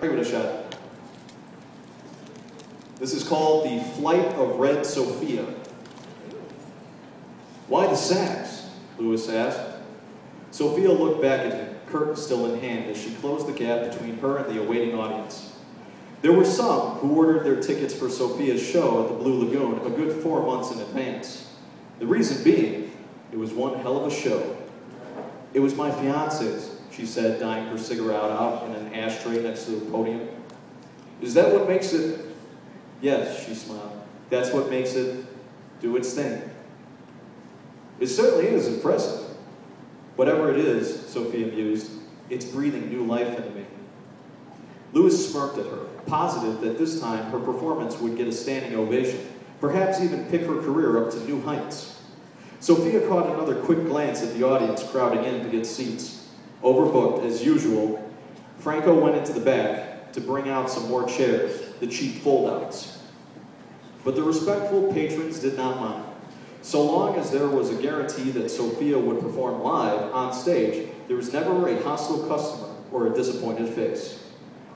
Give it a shot. This is called The Flight of Red Sophia. Why the sax? Lewis asked. Sophia looked back at him, curtain still in hand, as she closed the gap between her and the awaiting audience. There were some who ordered their tickets for Sophia's show at the Blue Lagoon a good four months in advance. The reason being, it was one hell of a show. It was my fiance's, she said, dying her cigarette out in an ashtray next to the podium. Is that what makes it? Yes, she smiled. That's what makes it do its thing. It certainly is impressive. Whatever it is, Sophia mused, it's breathing new life into me. Louis smirked at her, positive that this time her performance would get a standing ovation, perhaps even pick her career up to new heights. Sophia caught another quick glance at the audience crowding in to get seats. Overbooked, as usual, Franco went into the back to bring out some more chairs, the cheap foldouts. But the respectful patrons did not mind. So long as there was a guarantee that Sophia would perform live on stage, there was never a hostile customer or a disappointed face.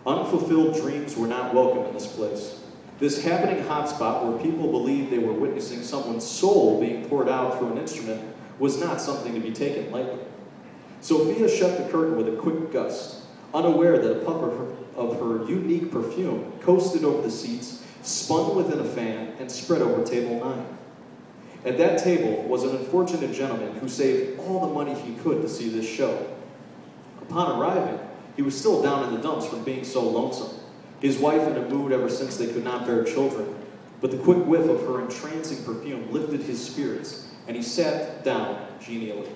Unfulfilled dreams were not welcome in this place. This happening hotspot where people believed they were witnessing someone's soul being poured out through an instrument was not something to be taken lightly. Sophia shut the curtain with a quick gust, unaware that a puff of her, of her unique perfume coasted over the seats, spun within a fan, and spread over table nine. At that table was an unfortunate gentleman who saved all the money he could to see this show. Upon arriving, he was still down in the dumps from being so lonesome. His wife in a mood ever since they could not bear children, but the quick whiff of her entrancing perfume lifted his spirits, and he sat down genially.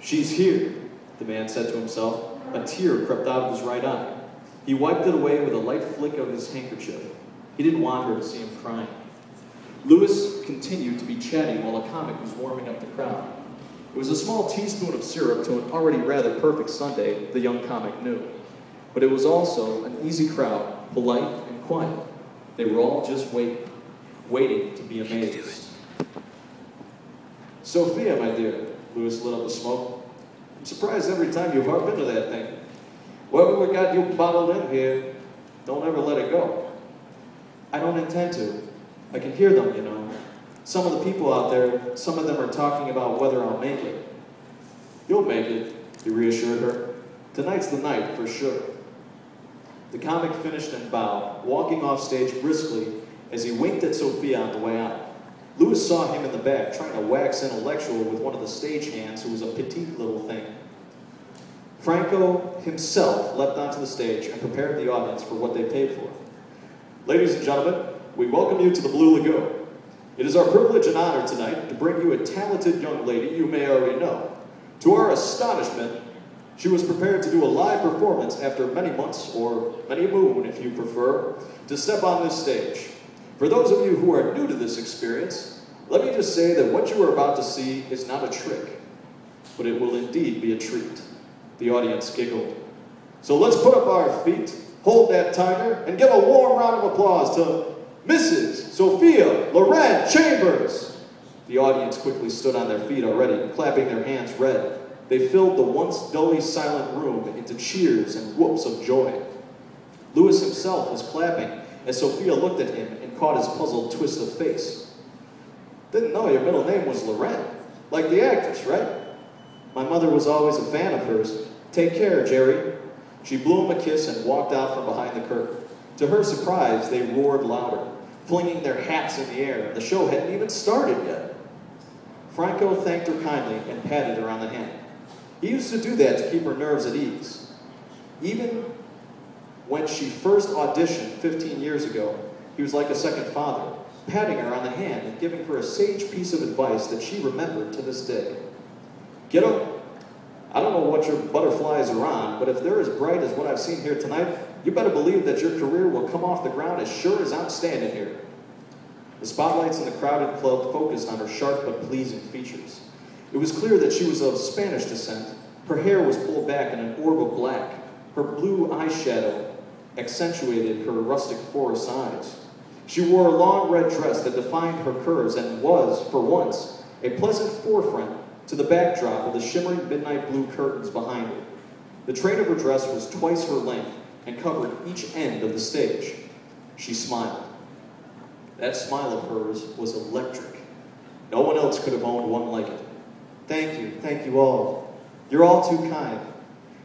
She's here, the man said to himself. A tear crept out of his right eye. He wiped it away with a light flick of his handkerchief. He didn't want her to see him crying. Louis continued to be chatty while a comic was warming up the crowd. It was a small teaspoon of syrup to an already rather perfect Sunday, the young comic knew. But it was also an easy crowd, polite and quiet. They were all just waiting, waiting to be amazed. Sophia, my dear, Louis lit up a smoke. I'm surprised every time you harp into that thing. Whatever got you bottled in here, don't ever let it go. I don't intend to. I can hear them, you know. Some of the people out there, some of them are talking about whether I'll make it. You'll make it, he reassured her. Tonight's the night, for sure. The comic finished and bowed, walking off stage briskly as he winked at Sophia on the way out. Louis saw him in the back, trying to wax intellectual with one of the stagehands who was a petite little thing. Franco himself leapt onto the stage and prepared the audience for what they paid for. Ladies and gentlemen, we welcome you to the Blue Lagoon. It is our privilege and honor tonight to bring you a talented young lady you may already know. To our astonishment, she was prepared to do a live performance after many months, or many moon if you prefer, to step on this stage. For those of you who are new to this experience, let me just say that what you are about to see is not a trick, but it will indeed be a treat. The audience giggled. So let's put up our feet, hold that tiger, and give a warm round of applause to Mrs. Sophia Loren Chambers. The audience quickly stood on their feet already, clapping their hands red. They filled the once dully silent room into cheers and whoops of joy. Lewis himself was clapping as Sophia looked at him and caught his puzzled twist of face. Didn't know your middle name was Loren, like the actress, right? My mother was always a fan of hers. Take care, Jerry. She blew him a kiss and walked out from behind the curtain. To her surprise, they roared louder, flinging their hats in the air. The show hadn't even started yet. Franco thanked her kindly and patted her on the hand. He used to do that to keep her nerves at ease. Even when she first auditioned 15 years ago, he was like a second father, patting her on the hand and giving her a sage piece of advice that she remembered to this day. Kiddo, I don't know what your butterflies are on, but if they're as bright as what I've seen here tonight, you better believe that your career will come off the ground as sure as I'm standing here. The spotlights in the crowded club focused on her sharp but pleasing features. It was clear that she was of Spanish descent. Her hair was pulled back in an orb of black. Her blue eyeshadow accentuated her rustic forest eyes. She wore a long red dress that defined her curves and was, for once, a pleasant forefront to the backdrop of the shimmering midnight blue curtains behind her. The train of her dress was twice her length, and covered each end of the stage. She smiled. That smile of hers was electric. No one else could have owned one like it. Thank you, thank you all. You're all too kind.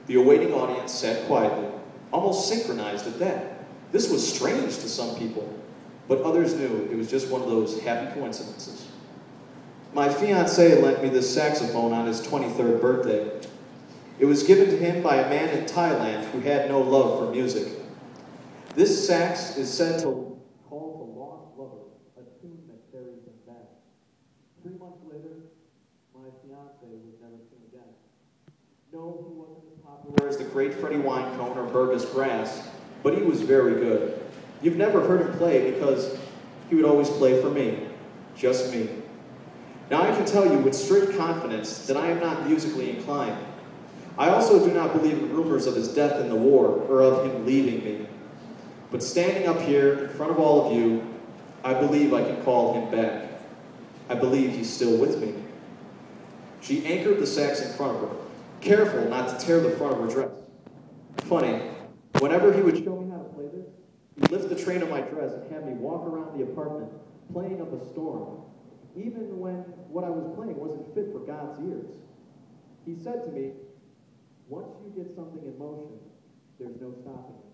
The awaiting audience sat quietly, almost synchronized at that. This was strange to some people, but others knew it was just one of those happy coincidences. My fiance lent me this saxophone on his 23rd birthday. It was given to him by a man in Thailand who had no love for music. This sax is said to call the lost lover, a tune that carries him back. Three months later, my fiance was never seen again. No, he wasn't as popular as the great Freddie Winecone or Burgess Grass, but he was very good. You've never heard him play because he would always play for me, just me. Now I can tell you with strict confidence that I am not musically inclined. I also do not believe in rumors of his death in the war or of him leaving me. But standing up here in front of all of you, I believe I can call him back. I believe he's still with me. She anchored the sax in front of her, careful not to tear the front of her dress. Funny, whenever he would show me how to play this, he'd lift the train of my dress and have me walk around the apartment, playing up a storm, even when what I was playing wasn't fit for God's ears. He said to me, once you get something in motion, there's no stopping it.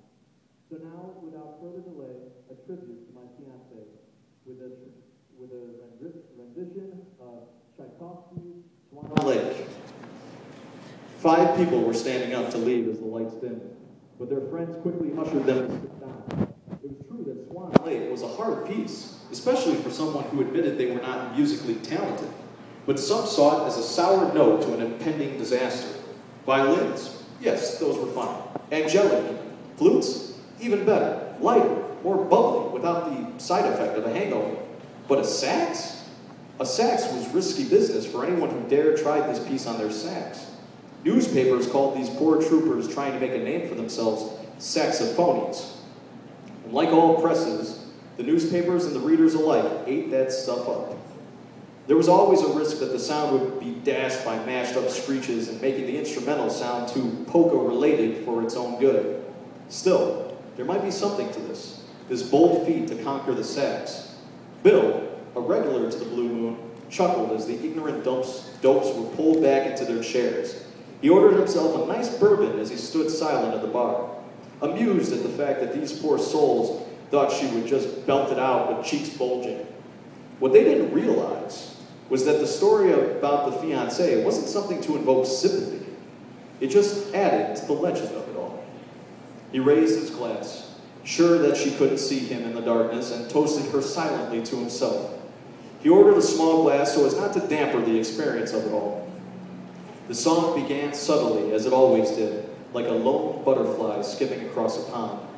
So now, without further delay, a tribute to my fiance with a, with a rendition of Tchaikovsky's Swan Lake. Five people were standing up to leave as the lights dimmed, but their friends quickly ushered them to sit down. It was true that Swan Lake was a hard piece, especially for someone who admitted they were not musically talented. But some saw it as a sour note to an impending disaster. Violins, yes, those were fine. Angelic, flutes, even better, lighter, more bubbly, without the side effect of a hangover. But a sax? A sax was risky business for anyone who dared try this piece on their sax. Newspapers called these poor troopers trying to make a name for themselves saxophonies. And like all presses, the newspapers and the readers alike ate that stuff up. There was always a risk that the sound would be dashed by mashed up screeches and making the instrumental sound too polka related for its own good. Still, there might be something to this, this bold feat to conquer the sax. Bill, a regular to the Blue Moon, chuckled as the ignorant dopes, dopes were pulled back into their chairs. He ordered himself a nice bourbon as he stood silent at the bar, amused at the fact that these poor souls thought she would just belt it out with cheeks bulging. What they didn't realize was that the story about the fiance wasn't something to invoke sympathy. It just added to the legend of it all. He raised his glass, sure that she couldn't see him in the darkness, and toasted her silently to himself. He ordered a small glass so as not to damper the experience of it all. The song began subtly, as it always did, like a lone butterfly skimming across a pond.